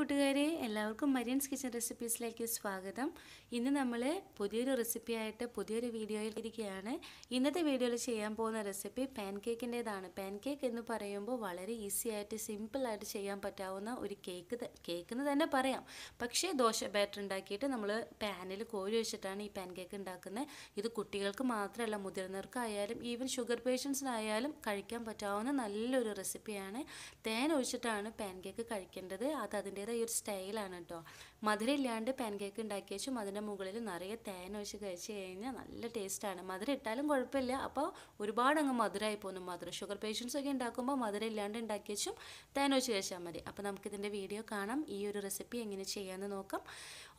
Hello കൂട്ടുകാരെ എല്ലാവർക്കും Marian's kitchen റെസിപ്പീസിലേക്ക് സ്വാഗതം. ഇന്ന് നമ്മൾ പുതിയൊരു റെസിപ്പി ആയിട്ട് പുതിയൊരു വീഡിയോയിൽ ഇരിക്കുകയാണ്. ഇന്നത്തെ വീഡിയോയിൽ ചെയ്യാൻ പോകുന്ന റെസിപ്പി പാൻ കേക്കിന്റേതാണ് പാൻ കേക്ക് എന്ന് പറയുമ്പോൾ വളരെ ഈസി ആയിട്ട് സിമ്പിളായിട്ട് ചെയ്യാൻ പറ്റാവുന്ന ഒരു കേക്ക് കേക്ക് എന്ന് തന്നെ പറയാം. പക്ഷേ ദോശ ബാറ്റർ ഉണ്ടാക്കിയിട്ട് നമ്മൾ പാനിൽ കോരി വെച്ചിട്ടാണ് ഈ പാൻ കേക്ക് ഉണ്ടാക്കുന്നത്. ഇത് കുട്ടികൾക്ക് മാത്രമല്ല മുതിർന്നവർക്കായാലും ഈവൻ ഷുഗർ പേഷ്യൻസിനായാലും കഴിക്കാൻ പറ്റാവുന്ന നല്ലൊരു റെസിപ്പിയാണ് തേൻ ഒഴിച്ചിട്ടാണ് പാൻ കേക്ക് കഴിക്കേണ്ടത്. അത് അതിന്റേതായ ഒരു സ്റ്റൈലാണ് കേട്ടോ. മധുരം ഇല്ലാണ്ട് പാൻ കേക്ക് ഉണ്ടാക്കി വെച്ചും അതിന്റെ മുകളിൽ നിറയെ തേൻ ഒഴിച്ച് കഴിച്ച് കഴിഞ്ഞാൽ നല്ല ടേസ്റ്റാണ് മധുരം ഇട്ടാലും കുഴപ്പമില്ല. അപ്പോൾ ഒരുപാട് അങ്ങ് മധുരമായി പോകുന്നു മധുരം ഷുഗർ പേഷ്യൻസ് ഒക്കെ ഉണ്ടാക്കുമ്പോൾ മധുരം ഇല്ലാണ്ട് ഉണ്ടാക്കി വെച്ചും തേൻ ഒഴിച്ച് കഴിച്ചാൽ മതി. അപ്പോൾ നമുക്കിതിന്റെ വീഡിയോ കാണാം. ഈ ഒരു റെസിപ്പി എങ്ങനെ ചെയ്യാമെന്ന് നോക്കാം.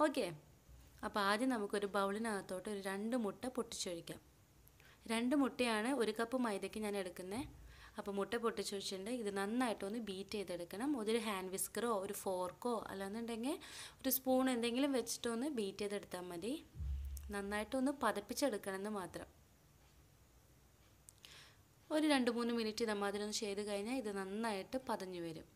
ഓക്കെ അപ്പോൾ ആദ്യം നമുക്കൊരു ബൗളിനകത്തോട്ട് ഒരു രണ്ട് മുട്ട പൊട്ടിച്ചൊഴിക്കാം. രണ്ട് മുട്ടയാണ് ഒരു കപ്പ് മൈദയ്ക്ക് ഞാൻ എടുക്കുന്നത്. അപ്പോൾ മുട്ട പൊട്ടിച്ച് വെച്ചിട്ടുണ്ട്. ഇത് നന്നായിട്ടൊന്ന് ബീറ്റ് ചെയ്തെടുക്കണം. ഒരു ഹാൻഡ് വിസ്കറോ ഒരു ഫോർക്കോ അല്ലാന്നുണ്ടെങ്കിൽ ഒരു സ്പൂൺ എന്തെങ്കിലും വെച്ചിട്ടൊന്ന് ബീറ്റ് ചെയ്തെടുത്താൽ മതി. നന്നായിട്ടൊന്ന് പതപ്പിച്ചെടുക്കണം എന്ന് മാത്രം. ഒരു രണ്ട് മൂന്ന് മിനിറ്റ് നമ്മൾ ഒന്ന് ചെയ്ത് കഴിഞ്ഞാൽ ഇത് നന്നായിട്ട് പതഞ്ഞു വരും.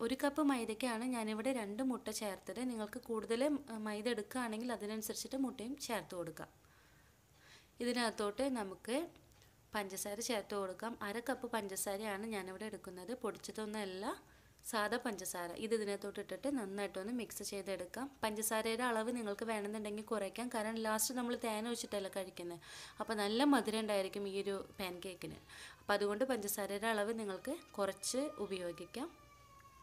ഒരു കപ്പ് മൈദയ്ക്കാണ് ഞാനിവിടെ രണ്ട് മുട്ട ചേർത്തത്. നിങ്ങൾക്ക് കൂടുതൽ മൈദ എടുക്കുകയാണെങ്കിൽ അതിനനുസരിച്ചിട്ട് മുട്ടയും ചേർത്ത് കൊടുക്കാം. ഇതിനകത്തോട്ട് നമുക്ക് പഞ്ചസാര ചേർത്ത് കൊടുക്കാം. അര കപ്പ് പഞ്ചസാരയാണ് ഞാനിവിടെ എടുക്കുന്നത്. പൊടിച്ചതൊന്നുമല്ല സാധാ പഞ്ചസാര. ഇത് ഇതിനകത്തോട്ട് ഇട്ടിട്ട് നന്നായിട്ടൊന്ന് മിക്സ് ചെയ്തെടുക്കാം. പഞ്ചസാരയുടെ അളവ് നിങ്ങൾക്ക് വേണമെന്നുണ്ടെങ്കിൽ കുറയ്ക്കാം. കാരണം ലാസ്റ്റ് നമ്മൾ തേന ഒഴിച്ചിട്ടല്ല കഴിക്കുന്നത് അപ്പോൾ നല്ല മധുരം ഉണ്ടായിരിക്കും ഈ ഒരു പാൻ കേക്കിന് അപ്പോൾ അതുകൊണ്ട് പഞ്ചസാരയുടെ അളവ് നിങ്ങൾക്ക് കുറച്ച് ഉപയോഗിക്കാം.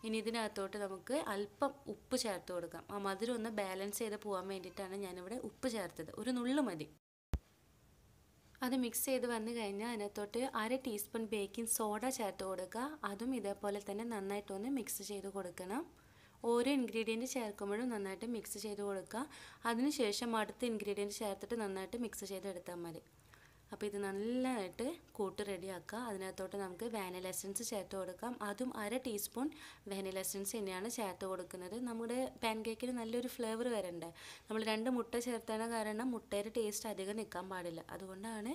ഇനി ഇതിനകത്തോട്ട് നമുക്ക് അല്പം ഉപ്പ് ചേർത്ത് കൊടുക്കാം. ആ മധുരം ഒന്ന് ബാലൻസ് ചെയ്ത് പോകാൻ വേണ്ടിയിട്ടാണ് ഞാനിവിടെ ഉപ്പ് ചേർത്തത്. ഒരു നുള്ളു മതി. അത് മിക്സ് ചെയ്ത് വന്നു കഴിഞ്ഞാൽ അതിനകത്തോട്ട് അര ടീസ്പൂൺ ബേക്കിംഗ് സോഡ ചേർത്ത് കൊടുക്കുക. അതും ഇതേപോലെ തന്നെ നന്നായിട്ടൊന്ന് മിക്സ് ചെയ്ത് കൊടുക്കണം. ഓരോ ഇൻഗ്രീഡിയന്റ് ചേർക്കുമ്പോഴും നന്നായിട്ട് മിക്സ് ചെയ്ത് കൊടുക്കുക. അതിനുശേഷം അടുത്ത ഇൻഗ്രീഡിയന്റ് ചേർത്തിട്ട് നന്നായിട്ട് മിക്സ് ചെയ്തെടുത്താൽ മതി. അപ്പോൾ ഇത് നല്ലതായിട്ട് കൂട്ട് റെഡിയാക്കുക. അതിനകത്തോട്ട് നമുക്ക് വാനില എസൻസ് ചേർത്ത് കൊടുക്കാം. അതും അര ടീസ്പൂൺ വാനില എസൻസ് തന്നെയാണ് ചേർത്ത് കൊടുക്കുന്നത്. നമ്മുടെ പാൻകേക്കിന് നല്ലൊരു ഫ്ലേവർ വരണ്ടേ. നമ്മൾ രണ്ട് മുട്ട ചേർത്താണ് കാരണം മുട്ടയുടെ ടേസ്റ്റ് അധികം നിൽക്കാൻ പാടില്ല. അതുകൊണ്ടാണ്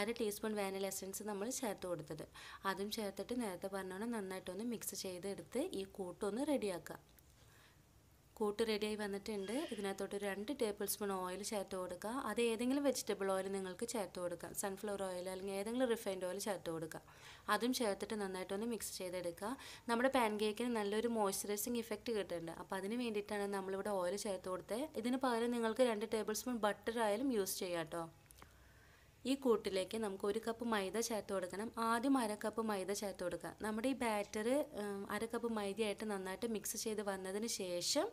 അര ടീസ്പൂൺ വാനില എസൻസ് നമ്മൾ ചേർത്ത് കൊടുത്തത്. അതും ചേർത്തിട്ട് നേരത്തെ പറഞ്ഞോണം നന്നായിട്ടൊന്ന് മിക്സ് ചെയ്തെടുത്ത് ഈ കൂട്ടൊന്ന് റെഡിയാക്കുക. കൂട്ട് റെഡിയായി വന്നിട്ടുണ്ട്. ഇതിനകത്തോട്ട് രണ്ട് ടേബിൾ സ്പൂൺ ഓയിൽ ചേർത്ത് കൊടുക്കുക. അത് ഏതെങ്കിലും വെജിറ്റബിൾ ഓയിൽ നിങ്ങൾക്ക് ചേർത്ത് കൊടുക്കാം. സൺഫ്ലവർ ഓയിൽ അല്ലെങ്കിൽ ഏതെങ്കിലും റിഫൈൻഡ് ഓയിൽ ചേർത്ത് കൊടുക്കുക. അതും ചേർത്തിട്ട് നന്നായിട്ടൊന്ന് മിക്സ് ചെയ്തെടുക്കുക. നമ്മുടെ പാൻ കേക്കിന് നല്ലൊരു മോയ്സ്ചറൈസിങ് ഇഫക്റ്റ് കിട്ടുന്നുണ്ട്. അപ്പോൾ അതിന് വേണ്ടിയിട്ടാണ് നമ്മളിവിടെ ഓയിൽ ചേർത്ത് കൊടുത്തത് ഇതിന് പകരം നിങ്ങൾക്ക് രണ്ട് ടേബിൾ സ്പൂൺ ബട്ടർ ആയാലും യൂസ് ചെയ്യാം ഈ കൂട്ടിലേക്ക് നമുക്ക് ഒരു കപ്പ് മൈദ ചേർത്ത് കൊടുക്കണം. ആദ്യം അര കപ്പ് മൈദ ചേർത്ത് കൊടുക്കുക. നമ്മുടെ ഈ ബാറ്റർ അര കപ്പ് മൈദയായിട്ട് നന്നായിട്ട് മിക്സ് ചെയ്ത് വന്നതിന് ശേഷം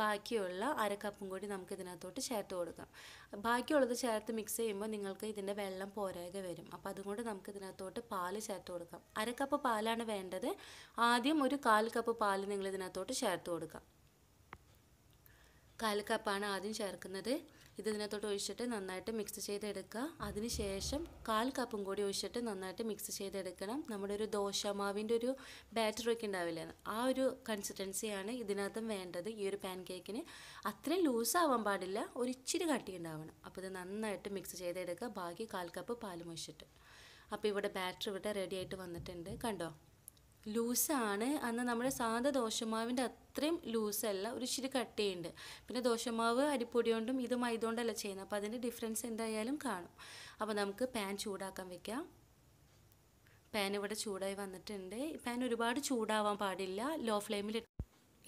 ബാക്കിയുള്ള അര കപ്പും കൂടി നമുക്ക് ഇതിനകത്തോട്ട് ചേർത്ത് കൊടുക്കാം. ബാക്കിയുള്ളത് ചേർത്ത് മിക്സ് ചെയ്യുമ്പോൾ നിങ്ങൾക്ക് ഇതിന്റെ വെള്ളം പോരാതെ വരും. അപ്പോൾ അതുകൊണ്ട് നമുക്ക് ഇതിനകത്തോട്ട് പാൽ ചേർത്ത് കൊടുക്കാം. അര കപ്പ് പാലാണ് വേണ്ടത്. ആദ്യം ഒരു കാൽ കപ്പ് പാൽ നിങ്ങൾ ഇതിനകത്തോട്ട് ചേർത്ത് കൊടുക്കാം. കാൽ കപ്പാണ് ആദ്യം ചേർക്കുന്നത്. ഇത് ഇതിനകത്തോട്ട് ഒഴിച്ചിട്ട് നന്നായിട്ട് മിക്സ് ചെയ്തെടുക്കുക. അതിനുശേഷം കാൽ കപ്പും കൂടി ഒഴിച്ചിട്ട് നന്നായിട്ട് മിക്സ് ചെയ്തെടുക്കണം. നമ്മുടെ ഒരു ദോശമാവിന്റെ ഒരു ബാറ്ററൊക്കെ ഉണ്ടാവില്ലേ? ആ ഒരു കൺസിസ്റ്റൻസിയാണ് ഇതിനകത്തും വേണ്ടത് ഈ ഒരു പാൻ കേക്കിന് അത്രയും ലൂസാവാൻ പാടില്ല. ഒരു ഇച്ചിരി കട്ടി ഉണ്ടാവണം. അപ്പോൾ ഇത് നന്നായിട്ട് മിക്സ് ചെയ്തെടുക്കുക. ബാക്കി കാൽ കപ്പ് പാലും ഒഴിച്ചിട്ട്. അപ്പോൾ ഇവിടെ ബാറ്റർ ഇവിടെ റെഡി ആയിട്ട് വന്നിട്ടുണ്ട്. കണ്ടോ? ലൂസാണ്. അന്ന് നമ്മുടെ സാധാ ദോശമാവിന്റെ അത്രയും ലൂസല്ല ഒരു ഇച്ചിരി കട്ടിയുണ്ട്. പിന്നെ ദോശമാവ് അരിപ്പൊടി കൊണ്ടും ഇത് മൈദ കൊണ്ടല്ല ചെയ്യുന്നത്. അപ്പോൾ അതിന്റെ ഡിഫറൻസ് എന്തായാലും കാണും. അപ്പോൾ നമുക്ക് പാൻ ചൂടാക്കാൻ വെക്കാം. പാൻ ഇവിടെ ചൂടായി വന്നിട്ടുണ്ട്. പാൻ ഒരുപാട് ചൂടാവാൻ പാടില്ല. ലോ ഫ്ലെയിമിൽ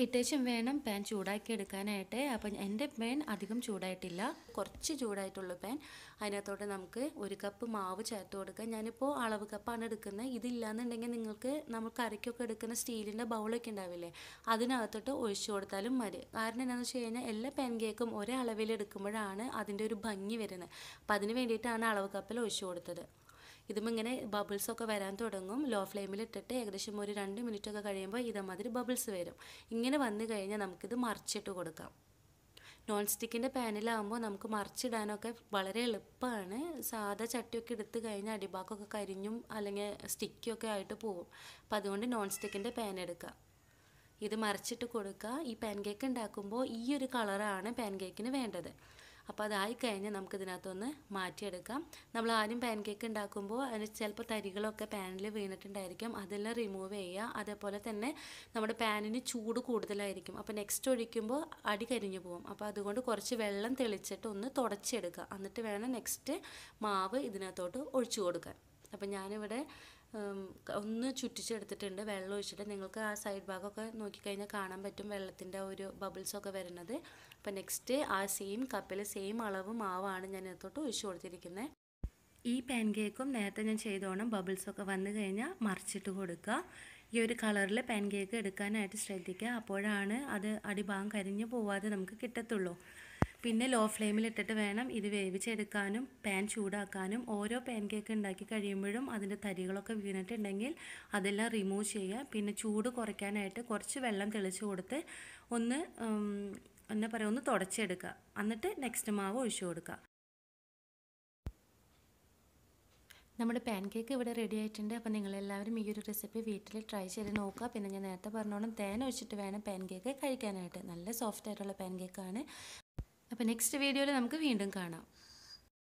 ഇട്ടേച്ചും വേണം പാൻ ചൂടാക്കി എടുക്കാനായിട്ട് അപ്പം എന്റെ പാൻ അധികം ചൂടായിട്ടില്ല. കുറച്ച് ചൂടായിട്ടുള്ള പാൻ. അതിനകത്തോട്ട് നമുക്ക് ഒരു കപ്പ് മാവ് ചേർത്ത് കൊടുക്കാം. ഞാനിപ്പോൾ അളവ് കപ്പാണ് എടുക്കുന്നത്. ഇതില്ലാന്നുണ്ടെങ്കിൽ നിങ്ങൾക്ക് നമ്മൾ കറിക്കൊക്കെ എടുക്കുന്ന സ്റ്റീലിന്റെ ബൗളൊക്കെ ഉണ്ടാവില്ലേ അതിനകത്തോട്ട് ഒഴിച്ചു കൊടുത്താലും മതി. കാരണം എന്താണെന്ന് വെച്ച് കഴിഞ്ഞാൽ എല്ലാ പാൻ കേക്കും ഒരേ അളവിൽ എടുക്കുമ്പോഴാണ് അതിന്റെ ഒരു ഭംഗി വരുന്നത്. അപ്പം അതിന് വേണ്ടിയിട്ടാണ് അളവ് കപ്പിൽ ഒഴിച്ചു കൊടുത്തത്. ഇതും ഇങ്ങനെ ബബിൾസ് ഒക്കെ വരാൻ തുടങ്ങും. ലോ ഫ്ലെയിമിൽ ഇട്ടിട്ട് ഏകദേശം ഒരു രണ്ട് മിനിറ്റ് ഒക്കെ കഴിയുമ്പോൾ ഇതേമാതിരി ബബിൾസ് വരും. ഇങ്ങനെ വന്നു കഴിഞ്ഞാൽ നമുക്കിത് മറിച്ചിട്ട് കൊടുക്കാം. നോൺ സ്റ്റിക്കിന്റെ പാനിലാകുമ്പോൾ നമുക്ക് മറിച്ചിടാനൊക്കെ വളരെ എളുപ്പമാണ് സാധാ ചട്ടിയൊക്കെ എടുത്തു കഴിഞ്ഞാൽ അടിഭാഗമൊക്കെ കരിഞ്ഞും അല്ലെങ്കിൽ സ്റ്റിക്കൊക്കെ ആയിട്ട് പോകും അപ്പോൾ അതുകൊണ്ട് നോൺ സ്റ്റിക്കിന്റെ പാൻ എടുക്കുക. ഇത് മറിച്ചിട്ട് കൊടുക്കുക. ഈ പാൻ കേക്ക് ഉണ്ടാക്കുമ്പോൾ ഈ ഒരു കളറാണ് പാൻ കേക്കിന് വേണ്ടത്. അപ്പോൾ അതായി കഴിഞ്ഞാൽ നമുക്കിതിനകത്തൊന്ന് മാറ്റിയെടുക്കാം. നമ്മൾ ആദ്യം പാൻ കേക്ക് ഉണ്ടാക്കുമ്പോൾ അതിന് ചിലപ്പോൾ തരികളൊക്കെ പാനിൽ വീണിട്ടുണ്ടായിരിക്കും. അതെല്ലാം റിമൂവ് ചെയ്യുക. അതേപോലെ തന്നെ നമ്മുടെ പാനിന് ചൂട് കൂടുതലായിരിക്കും. അപ്പോൾ നെക്സ്റ്റ് ഒഴിക്കുമ്പോൾ അടി കരിഞ്ഞു പോകും. അപ്പോൾ അതുകൊണ്ട് കുറച്ച് വെള്ളം തെളിച്ചിട്ട് ഒന്ന് തുടച്ചെടുക്കുക. എന്നിട്ട് വേണം നെക്സ്റ്റ് മാവ് ഇതിനകത്തോട്ട് ഒഴിച്ചു കൊടുക്കാൻ. അപ്പോൾ ഞാനിവിടെ ഒന്ന് ചുറ്റിച്ചെടുത്തിട്ടുണ്ട്. വെള്ളം ഒഴിച്ചിട്ട് നിങ്ങൾക്ക് ആ സൈഡ് ഭാഗമൊക്കെ നോക്കിക്കഴിഞ്ഞാൽ കാണാൻ പറ്റും വെള്ളത്തിന്റെ ഒരു ബബിൾസൊക്കെ വരുന്നത്. അപ്പോൾ നെക്സ്റ്റ് ആ സെയിം കപ്പിൽ സെയിം അളവ് മാവാണ് ഞാൻ ഇതിനകത്തോട്ട് ഒഴിച്ചു കൊടുത്തിരിക്കുന്നത് ഈ പാൻ കേക്കും നേരത്തെ ഞാൻ ചെയ്തോണം. ബബിൾസൊക്കെ വന്നു കഴിഞ്ഞാൽ മറിച്ചിട്ട് കൊടുക്കുക. ഈ ഒരു കളറിൽ പാൻ കേക്ക് എടുക്കാനായിട്ട് ശ്രദ്ധിക്കുക. അപ്പോഴാണ് അത് അടിഭാഗം കരിഞ്ഞു പോവാതെ നമുക്ക് കിട്ടത്തുള്ളൂ. പിന്നെ ലോ ഫ്ലെയിമിൽ ഇട്ടിട്ട് വേണം ഇത് വേവിച്ചെടുക്കാനും പാൻ ചൂടാക്കാനും. ഓരോ പാൻ കേക്ക് ഉണ്ടാക്കി കഴിയുമ്പോഴും അതിന്റെ തരികളൊക്കെ വീണിട്ടുണ്ടെങ്കിൽ അതെല്ലാം റിമൂവ് ചെയ്യുക. പിന്നെ ചൂട് കുറയ്ക്കാനായിട്ട് കുറച്ച് വെള്ളം തെളിച്ച് കൊടുത്ത് ഒന്ന് എന്താ പറയുക ഒന്ന് തുടച്ചെടുക്കുക എന്നിട്ട് നെക്സ്റ്റ് മാവ് ഒഴിച്ചു കൊടുക്കുക നമ്മുടെ പാൻ കേക്ക് ഇവിടെ റെഡി ആയിട്ടുണ്ട്. അപ്പോൾ നിങ്ങളെല്ലാവരും ഈ ഒരു റെസിപ്പി വീട്ടിൽ ട്രൈ ചെയ്ത് നോക്കുക. പിന്നെ ഞാൻ നേരത്തെ പറഞ്ഞോളം തേൻ ഒഴിച്ചിട്ട് വേണം പാൻ കേക്ക് കഴിക്കാനായിട്ട്. നല്ല സോഫ്റ്റ് ആയിട്ടുള്ള പാൻ കേക്കാണ് അപ്പോൾ നെക്സ്റ്റ് വീഡിയോയിൽ നമുക്ക് വീണ്ടും കാണാം.